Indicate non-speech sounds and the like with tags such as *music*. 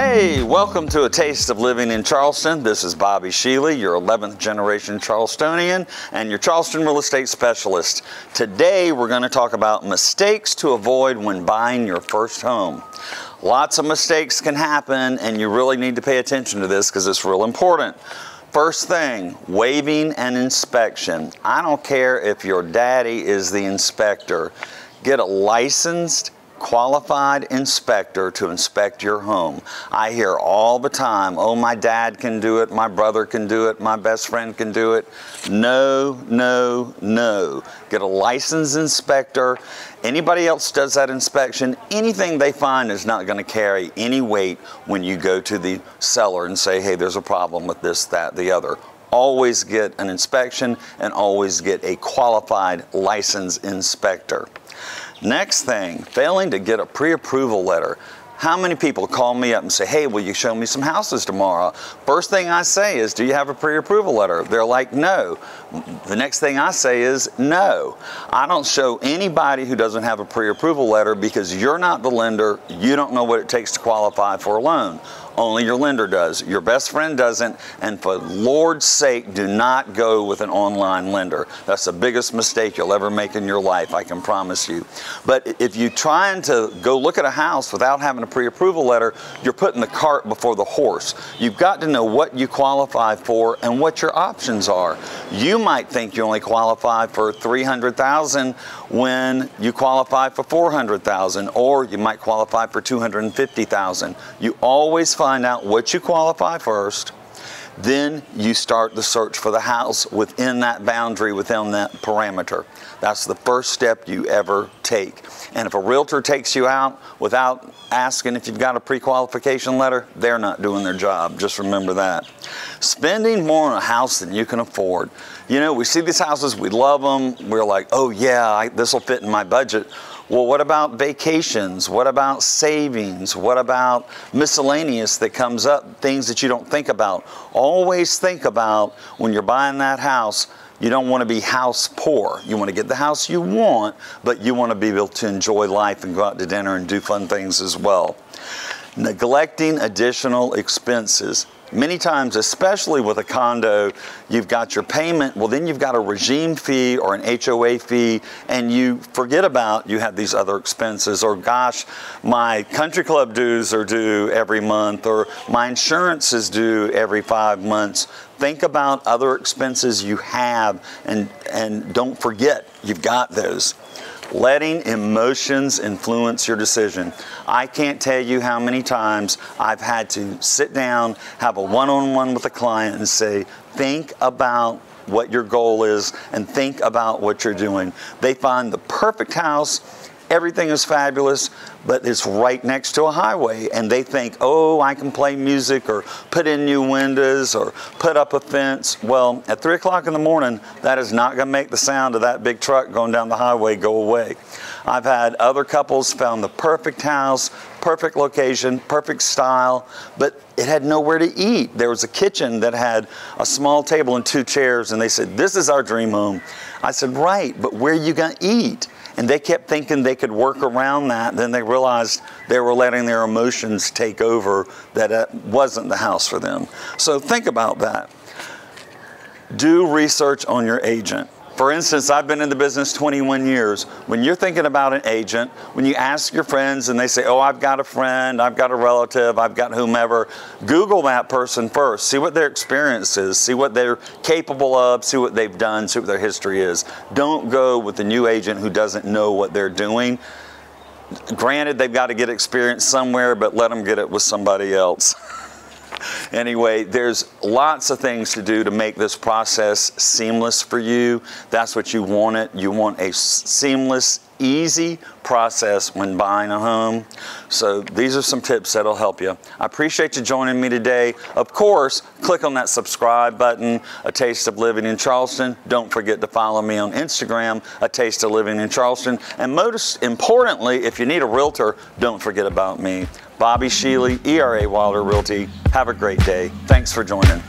Hey, welcome to A Taste of Living in Charleston. This is Bobby Shealy, your 11th generation Charlestonian and your Charleston real estate specialist. Today we're going to talk about mistakes to avoid when buying your first home. Lots of mistakes can happen and you really need to pay attention to this because it's real important. First thing, waiving an inspection. I don't care if your daddy is the inspector. Get a licensed qualified inspector to inspect your home. I hear all the time, oh, my dad can do it, my brother can do it, my best friend can do it. No, no, no. Get a licensed inspector. Anybody else does that inspection, anything they find is not going to carry any weight when you go to the seller and say, hey, there's a problem with this, that, the other always get an inspection and always get a qualified licensed inspector. Next thing, failing to get a pre-approval letter. How many people call me up and say, hey, will you show me some houses tomorrow? First thing I say is, do you have a pre-approval letter? They're like, no. The next thing I say is, no. I don't show anybody who doesn't have a pre-approval letter because you're not the lender. You don't know what it takes to qualify for a loan. Only your lender does. Your best friend doesn't. And for Lord's sake, do not go with an online lender. That's the biggest mistake you'll ever make in your life, I can promise you. But if you're trying to go look at a house without having a pre-approval letter, you're putting the cart before the horse. You've got to know what you qualify for and what your options are. You might think you only qualify for 300,000 when you qualify for 400,000 or you might qualify for 250,000. You always find find out what you qualify first, then you start the search for the house within that boundary, within that parameter. That's the first step you ever take. And if a realtor takes you out without asking if you've got a pre-qualification letter, they're not doing their job. Just remember that. Spending more on a house than you can afford. You know, we see these houses, we love them. We're like, oh yeah, this will fit in my budget. Well, what about vacations? What about savings? What about miscellaneous that comes up, things that you don't think about? Always think about when you're buying that house, you don't want to be house poor. You want to get the house you want, but you want to be able to enjoy life and go out to dinner and do fun things as well. Neglecting additional expenses. Many times, especially with a condo, you've got your payment, well, then you've got a regime fee or an HOA fee, and you forget about you have these other expenses, or gosh, my country club dues are due every month, or my insurance is due every five months. Think about other expenses you have and, and don't forget you've got those letting emotions influence your decision. I can't tell you how many times I've had to sit down, have a one on one with a client, and say, think about what your goal is and think about what you're doing. They find the perfect house everything is fabulous, but it's right next to a highway. And they think, oh, I can play music or put in new windows or put up a fence. Well, at 3 o'clock in the morning, that is not going to make the sound of that big truck going down the highway go away. I've had other couples found the perfect house, perfect location, perfect style, but it had nowhere to eat. There was a kitchen that had a small table and two chairs, and they said, This is our dream home. I said, Right, but where are you going to eat? And they kept thinking they could work around that. Then they realized they were letting their emotions take over, that it wasn't the house for them. So think about that. Do research on your agent. For instance, I've been in the business 21 years. When you're thinking about an agent, when you ask your friends and they say, oh, I've got a friend, I've got a relative, I've got whomever, Google that person first. See what their experience is, see what they're capable of, see what they've done, see what their history is. Don't go with a new agent who doesn't know what they're doing. Granted, they've got to get experience somewhere, but let them get it with somebody else. *laughs* anyway, there's lots of things to do to make this process seamless for you. That's what you want it. You want a seamless, easy process when buying a home. So these are some tips that'll help you. I appreciate you joining me today. Of course, click on that subscribe button, A Taste of Living in Charleston. Don't forget to follow me on Instagram, A Taste of Living in Charleston. And most importantly, if you need a realtor, don't forget about me. Bobby Shealy, ERA Wilder Realty. Have a great day. Thanks for joining.